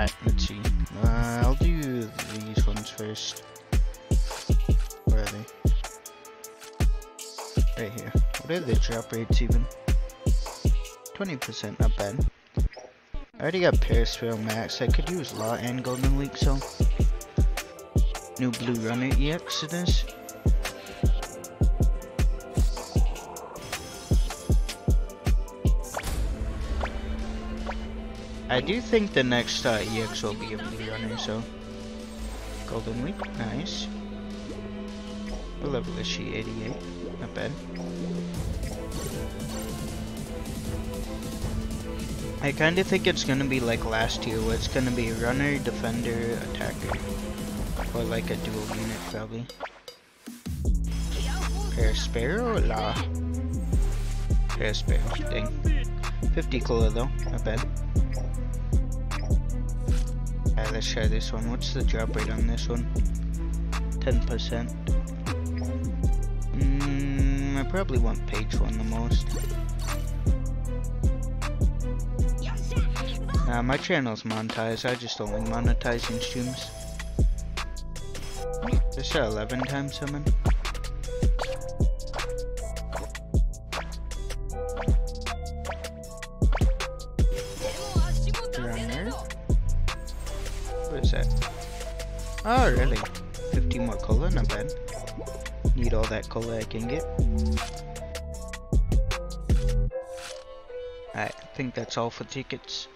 that. Let's see. Uh, I'll do these ones first. Where are they? Right here. What are the drop rates even? 20%, not bad. I already got Perospero Max. I could use Law and Golden Leak, so... New Blue Runner EX it is. I do think the next uh, EX will be a Blue Runner, so. Golden Leak, nice. What level is she? 88. Not bad. I kind of think it's gonna be like last year, where it's gonna be runner, defender, attacker. Or like a dual unit, probably. Perospero? La. Perospero, dang. 50 cola though, not bad. Let's try this one. What's the drop rate on this one? 10%. Mm, I probably want page one the most. Uh, my channel's monetized, I just only monetize in streams. Just a 11 times summon. What is that? Oh, really? 50 more cola, not bad. Need all that cola I can get. Alright, I think that's all for tickets.